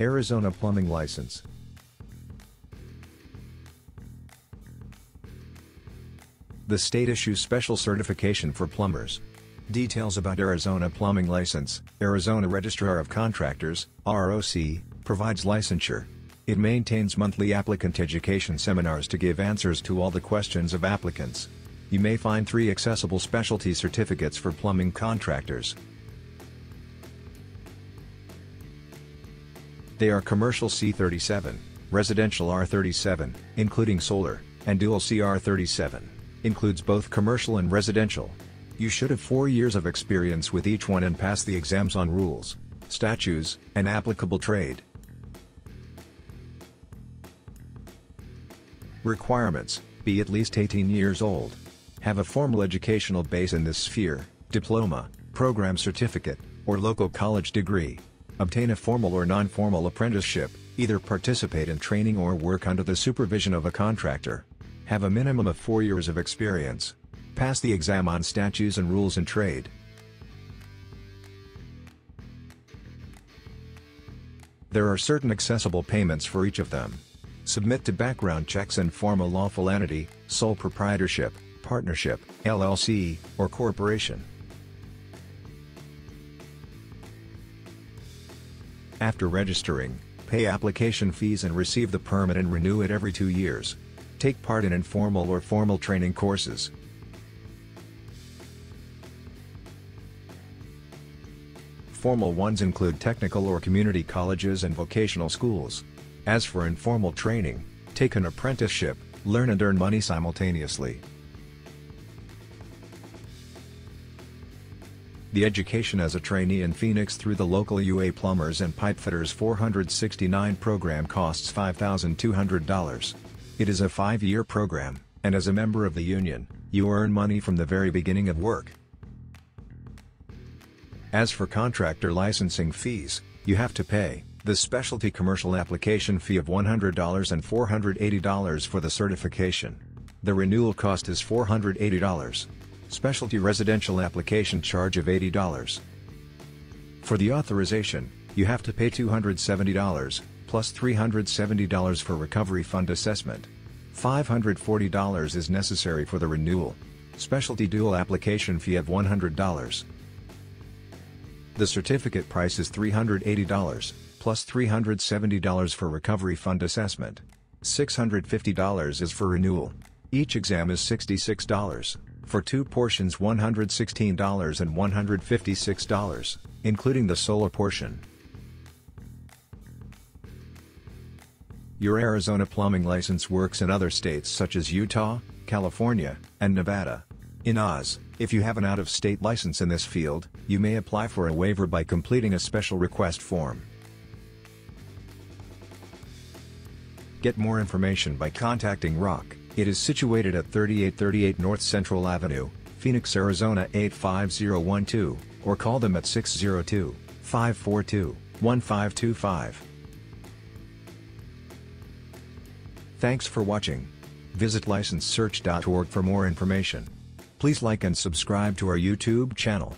Arizona Plumbing License. The state issues special certification for plumbers. Details about Arizona Plumbing License, Arizona Registrar of Contractors, ROC, provides licensure. It maintains monthly applicant education seminars to give answers to all the questions of applicants. You may find three accessible specialty certificates for plumbing contractors. They are Commercial C37, Residential R37, including solar, and Dual CR37, includes both commercial and residential. You should have 4 years of experience with each one and pass the exams on rules, statutes, and applicable trade. Requirements, be at least 18 years old. Have a formal educational base in this sphere, diploma, program certificate, or local college degree. Obtain a formal or non-formal apprenticeship, either participate in training or work under the supervision of a contractor. Have a minimum of 4 years of experience. Pass the exam on statutes and rules in trade. There are certain accessible payments for each of them. Submit to background checks and form a lawful entity, sole proprietorship, partnership, LLC, or corporation. After registering, pay application fees and receive the permit and renew it every two years. Take part in informal or formal training courses. Formal ones include technical or community colleges and vocational schools. As for informal training, take an apprenticeship, learn and earn money simultaneously. The education as a trainee in Phoenix through the local UA Plumbers and Pipefitters 469 program costs $5,200. It is a five-year program, and as a member of the union, you earn money from the very beginning of work. As for contractor licensing fees, you have to pay the specialty commercial application fee of $100 and $480 for the certification. The renewal cost is $480. Specialty residential application charge of $80. For the authorization, you have to pay $270, plus $370 for recovery fund assessment. $540 is necessary for the renewal. Specialty dual application fee of $100. The certificate price is $380, plus $370 for recovery fund assessment. $650 is for renewal. Each exam is $66, for two portions $116 and $156, including the solar portion. Your Arizona plumbing license works in other states such as Utah, California, and Nevada. In Oz, if you have an out-of-state license in this field, you may apply for a waiver by completing a special request form. Get more information by contacting ROC. It is situated at 3838 North Central Avenue, Phoenix, Arizona 85012, or call them at 602-542-1525. Thanks for watching. Visit licensesearch.org for more information. Please like and subscribe to our YouTube channel.